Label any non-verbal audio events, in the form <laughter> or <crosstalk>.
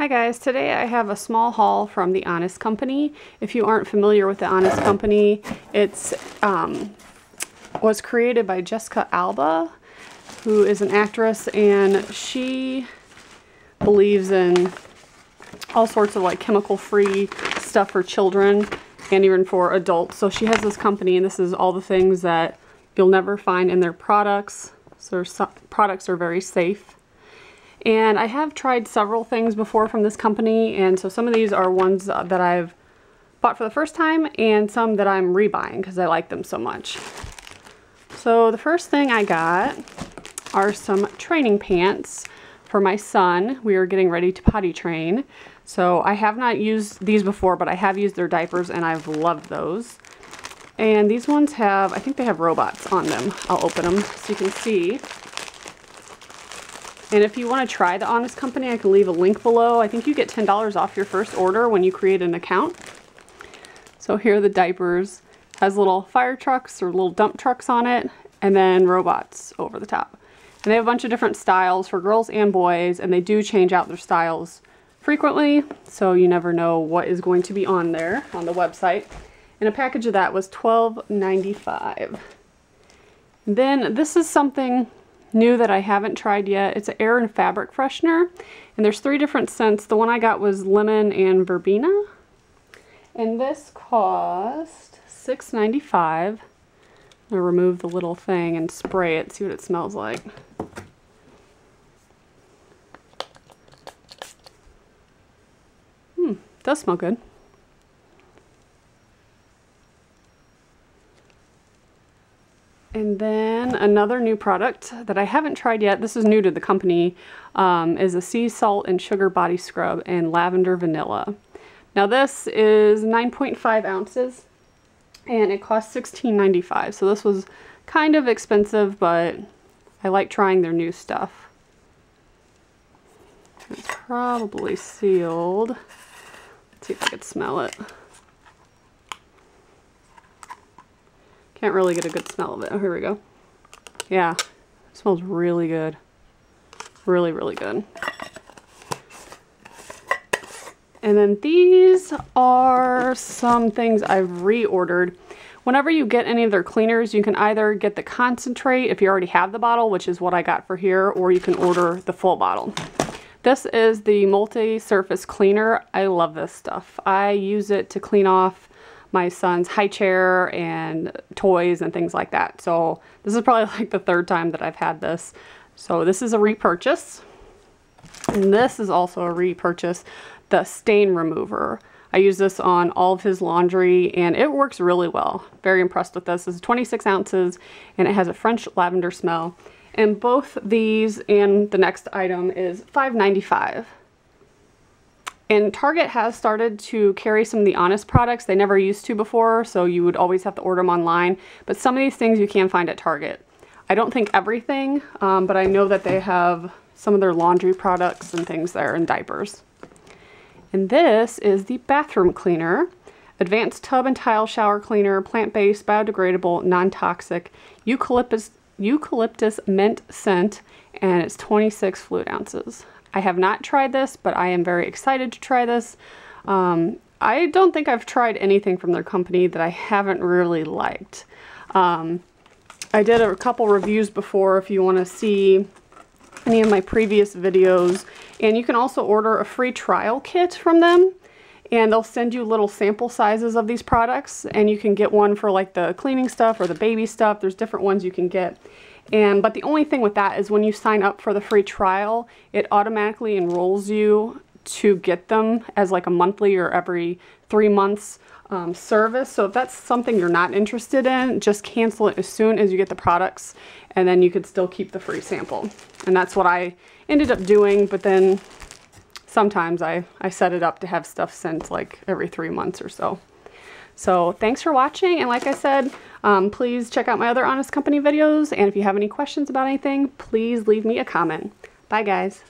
Hi guys, today I have a small haul from The Honest Company. If you aren't familiar with The Honest Company, it's um, was created by Jessica Alba, who is an actress, and she believes in all sorts of like chemical-free stuff for children and even for adults. So she has this company, and this is all the things that you'll never find in their products. So their products are very safe. And I have tried several things before from this company, and so some of these are ones that I've bought for the first time, and some that I'm rebuying because I like them so much. So the first thing I got are some training pants for my son. We are getting ready to potty train. So I have not used these before, but I have used their diapers and I've loved those. And these ones have, I think they have robots on them. I'll open them so you can see. And if you want to try the Honest Company, I can leave a link below. I think you get $10 off your first order when you create an account. So here are the diapers. Has little fire trucks or little dump trucks on it, and then robots over the top. And they have a bunch of different styles for girls and boys, and they do change out their styles frequently, so you never know what is going to be on there on the website. And a package of that was $12.95. Then this is something new that I haven't tried yet. It's an air and fabric freshener. And there's three different scents. The one I got was lemon and verbena. And this cost $6.95. I'm gonna remove the little thing and spray it, see what it smells like. Hmm, does smell good. And then another new product that I haven't tried yet, this is new to the company, um, is a sea salt and sugar body scrub in lavender vanilla. Now this is 9.5 ounces and it costs $16.95. So this was kind of expensive, but I like trying their new stuff. It's probably sealed. Let's see if I can smell it. Can't really get a good smell of it. Oh, here we go. Yeah, smells really good. Really, really good. And then these are some things I've reordered. Whenever you get any of their cleaners, you can either get the concentrate if you already have the bottle, which is what I got for here, or you can order the full bottle. This is the multi-surface cleaner. I love this stuff. I use it to clean off my son's high chair and toys and things like that. So this is probably <laughs> like the third time that I've had this. So this is a repurchase. And this is also a repurchase, the stain remover. I use this on all of his laundry and it works really well. Very impressed with this. Is 26 ounces and it has a French lavender smell. And both these and the next item is $5.95. And Target has started to carry some of the Honest products. They never used to before, so you would always have to order them online. But some of these things you can find at Target. I don't think everything, um, but I know that they have some of their laundry products and things there and diapers. And this is the bathroom cleaner. Advanced tub and tile shower cleaner, plant-based, biodegradable, non-toxic, eucalyptus, eucalyptus mint scent, and it's 26 fluid ounces. I have not tried this, but I am very excited to try this. Um, I don't think I've tried anything from their company that I haven't really liked. Um, I did a couple reviews before if you want to see any of my previous videos. And you can also order a free trial kit from them. And they'll send you little sample sizes of these products. And you can get one for like the cleaning stuff or the baby stuff. There's different ones you can get. And but the only thing with that is when you sign up for the free trial, it automatically enrolls you to get them as like a monthly or every three months um, service. So if that's something you're not interested in, just cancel it as soon as you get the products and then you could still keep the free sample. And that's what I ended up doing, but then sometimes I, I set it up to have stuff sent like every three months or so. So thanks for watching. And like I said, um, please check out my other Honest Company videos. And if you have any questions about anything, please leave me a comment. Bye guys.